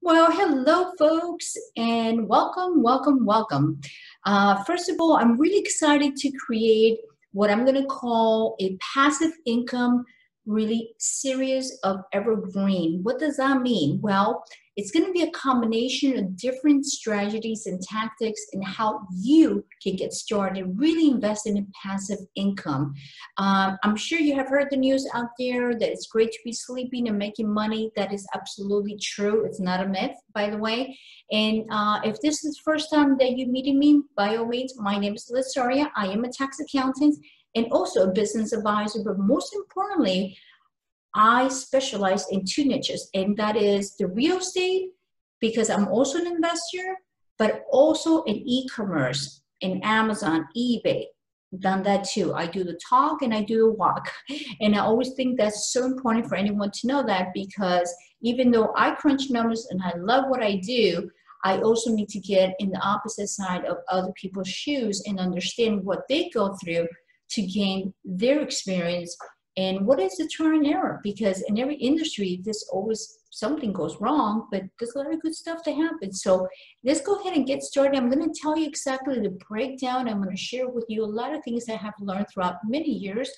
Well, hello, folks, and welcome, welcome, welcome. Uh, first of all, I'm really excited to create what I'm going to call a passive income really series of evergreen. What does that mean? Well, it's going to be a combination of different strategies and tactics and how you can get started really investing in passive income. Um, I'm sure you have heard the news out there that it's great to be sleeping and making money. That is absolutely true. It's not a myth, by the way. And uh, if this is the first time that you're meeting me, by all means, my name is Liz Soria. I am a tax accountant and also a business advisor, but most importantly, I specialize in two niches, and that is the real estate, because I'm also an investor, but also in e-commerce, in Amazon, eBay. Done that too. I do the talk and I do the walk. And I always think that's so important for anyone to know that because even though I crunch numbers and I love what I do, I also need to get in the opposite side of other people's shoes and understand what they go through to gain their experience and what is the trial and error because in every industry there's always something goes wrong but there's a lot of good stuff that happens so let's go ahead and get started i'm going to tell you exactly the breakdown i'm going to share with you a lot of things i have learned throughout many years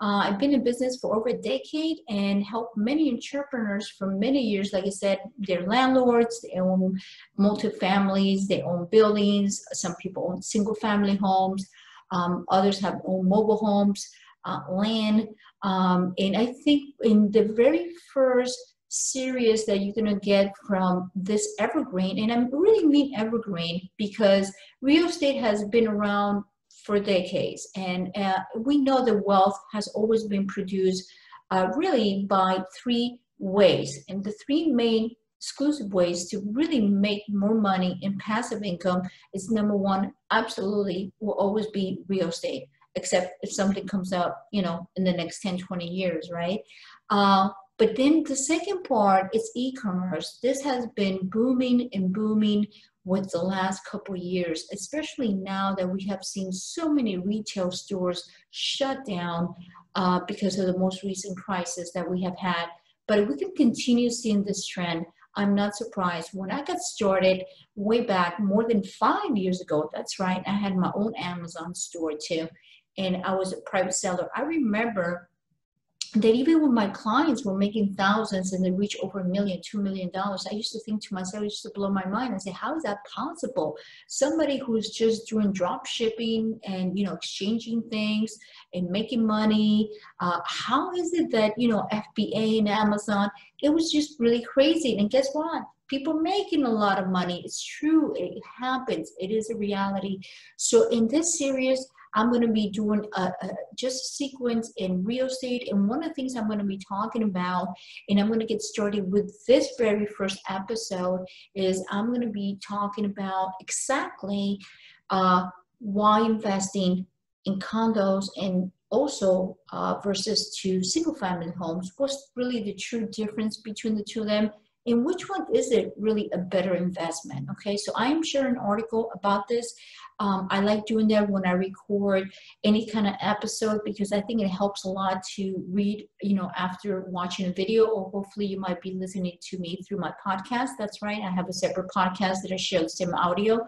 uh, I've been in business for over a decade and helped many entrepreneurs for many years. Like I said, they're landlords, they own multi-families, they own buildings. Some people own single family homes. Um, others have owned mobile homes uh, land. Um, and I think in the very first series that you're going to get from this evergreen, and I really mean evergreen because real estate has been around for decades. And uh, we know the wealth has always been produced uh, really by three ways. And the three main exclusive ways to really make more money in passive income is number one, absolutely will always be real estate except if something comes up, you know, in the next 10, 20 years, right? Uh, but then the second part is e-commerce. This has been booming and booming with the last couple years, especially now that we have seen so many retail stores shut down uh, because of the most recent crisis that we have had. But we can continue seeing this trend, I'm not surprised. When I got started way back more than five years ago, that's right, I had my own Amazon store too and I was a private seller, I remember that even when my clients were making thousands and they reach over a million, two million dollars, I used to think to myself, it used to blow my mind and say, how is that possible? Somebody who's just doing drop shipping and you know exchanging things and making money, uh, how is it that you know FBA and Amazon? It was just really crazy. And guess what? People making a lot of money. It's true. It happens. It is a reality. So in this series, I'm going to be doing a, a, just a sequence in real estate. And one of the things I'm going to be talking about, and I'm going to get started with this very first episode, is I'm going to be talking about exactly uh, why investing in condos and also uh, versus to single family homes. What's really the true difference between the two of them? And which one is it really a better investment okay so i'm sharing an article about this um, I like doing that when I record any kind of episode because I think it helps a lot to read, you know, after watching a video, or hopefully you might be listening to me through my podcast. That's right. I have a separate podcast that I share the same audio.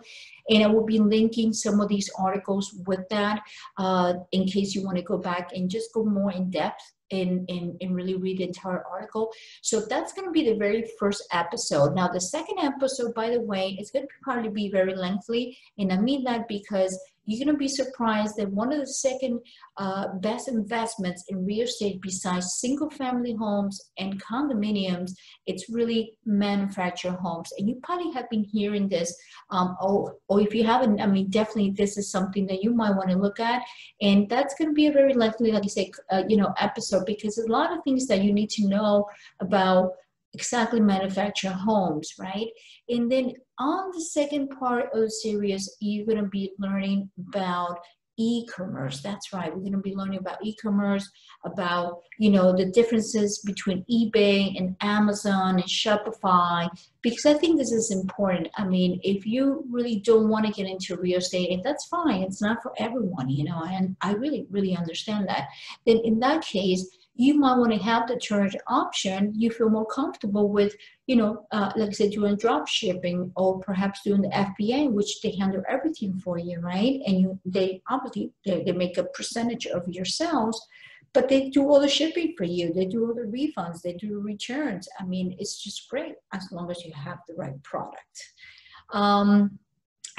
And I will be linking some of these articles with that uh, in case you want to go back and just go more in depth and, and, and really read the entire article. So that's going to be the very first episode. Now, the second episode, by the way, is going to probably be very lengthy. And I mean that because you're going to be surprised that one of the second uh, best investments in real estate besides single family homes and condominiums it's really manufactured homes and you probably have been hearing this um, or, or if you haven't i mean definitely this is something that you might want to look at and that's going to be a very likely like i say uh, you know episode because a lot of things that you need to know about exactly manufacture homes, right? And then on the second part of the series, you're going to be learning about e-commerce. That's right we're going to be learning about e-commerce about you know the differences between ebay and amazon and shopify because i think this is important. I mean if you really don't want to get into real estate and that's fine it's not for everyone you know and i really really understand that. Then in that case you might want to have the charge option. You feel more comfortable with, you know, uh, like I said, doing drop shipping or perhaps doing the FBA, which they handle everything for you, right? And you, they obviously they, they make a percentage of your sales, but they do all the shipping for you. They do all the refunds. They do returns. I mean, it's just great as long as you have the right product. Um,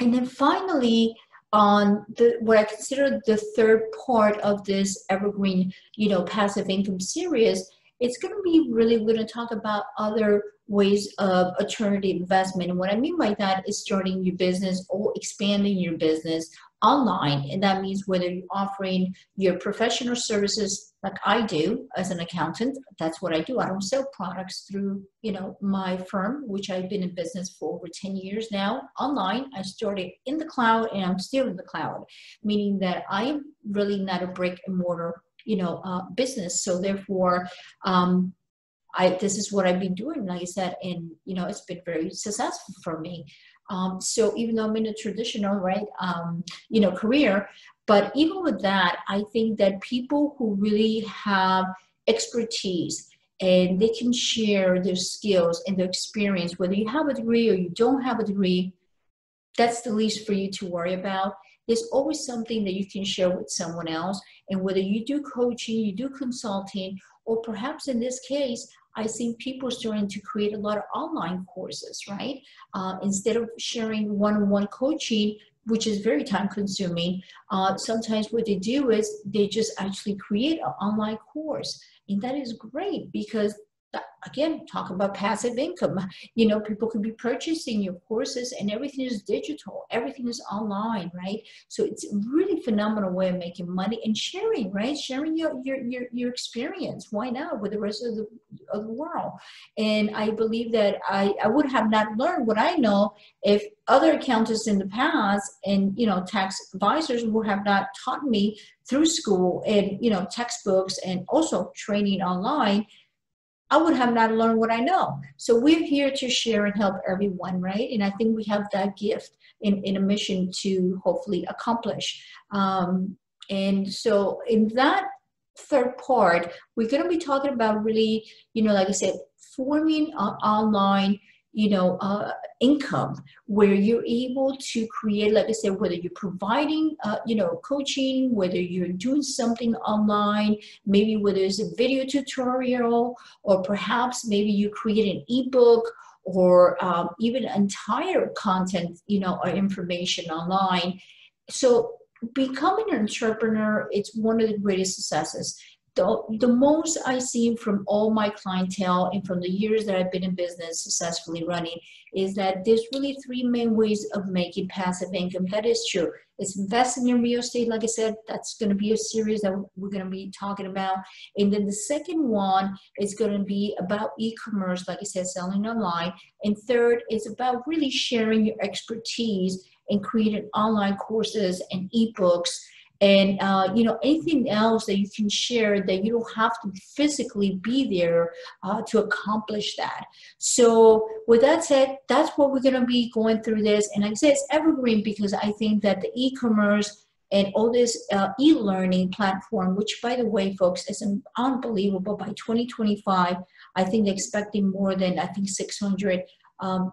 and then finally, on the what I consider the third part of this evergreen, you know, passive income series, it's going to be really we're going to talk about other ways of alternative investment. And what I mean by that is starting your business or expanding your business online. And that means whether you're offering your professional services like I do as an accountant, that's what I do. I don't sell products through, you know, my firm, which I've been in business for over 10 years now online. I started in the cloud and I'm still in the cloud, meaning that I'm really not a brick and mortar, you know, uh, business. So therefore, um, I, this is what I've been doing, like I said, and you know, it's been very successful for me. Um, so even though I'm in a traditional, right, um, you know, career, but even with that, I think that people who really have expertise and they can share their skills and their experience, whether you have a degree or you don't have a degree, that's the least for you to worry about. There's always something that you can share with someone else. And whether you do coaching, you do consulting, or perhaps in this case, I've seen people starting to create a lot of online courses, right? Uh, instead of sharing one-on-one coaching, which is very time consuming, uh, sometimes what they do is they just actually create an online course. And that is great because again talk about passive income. You know people could be purchasing your courses and everything is digital everything is online right? So it's a really phenomenal way of making money and sharing right? Sharing your your your, your experience. Why not with the rest of the, of the world? And i believe that i i would have not learned what i know if other accountants in the past and you know tax advisors would have not taught me through school and you know textbooks and also training online I would have not learned what I know. So we're here to share and help everyone, right? And I think we have that gift in, in a mission to hopefully accomplish. Um, and so in that third part, we're going to be talking about really, you know, like I said, forming online you know, uh, income where you're able to create, like I said, whether you're providing, uh, you know, coaching, whether you're doing something online, maybe whether it's a video tutorial, or perhaps maybe you create an ebook or um, even entire content, you know, or information online. So becoming an entrepreneur, it's one of the greatest successes the, the most I see from all my clientele and from the years that I've been in business successfully running is that there's really three main ways of making passive income. That is true. It's investing in real estate, like I said, that's going to be a series that we're going to be talking about. And then the second one is going to be about e-commerce, like I said, selling online. And third is about really sharing your expertise and creating online courses and ebooks and uh, you know anything else that you can share that you don't have to physically be there uh, to accomplish that. So with that said that's what we're going to be going through this. And i say it's evergreen because i think that the e-commerce and all this uh, e-learning platform which by the way folks is unbelievable. By 2025 i think they're expecting more than i think 600 um,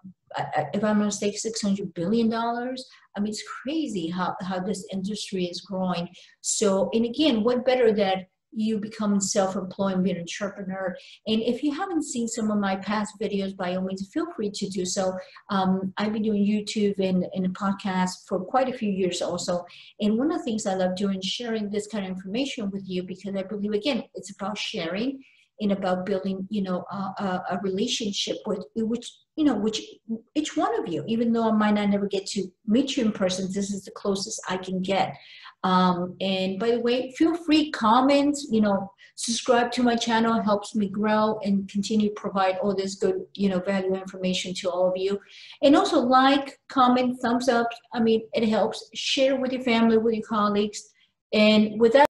if I'm not mistaken, six hundred billion dollars. I mean, it's crazy how how this industry is growing. So, and again, what better that you become self-employed be an entrepreneur. And if you haven't seen some of my past videos, by all means, feel free to do so. Um, I've been doing YouTube and, and a podcast for quite a few years also. And one of the things I love doing sharing this kind of information with you because I believe, again, it's about sharing and about building, you know, a, a, a relationship with which you know, which each one of you, even though I might not never get to meet you in person, this is the closest I can get. Um, and by the way, feel free, comment, you know, subscribe to my channel, helps me grow and continue to provide all this good, you know, value information to all of you. And also like, comment, thumbs up. I mean, it helps. Share with your family, with your colleagues. And with that,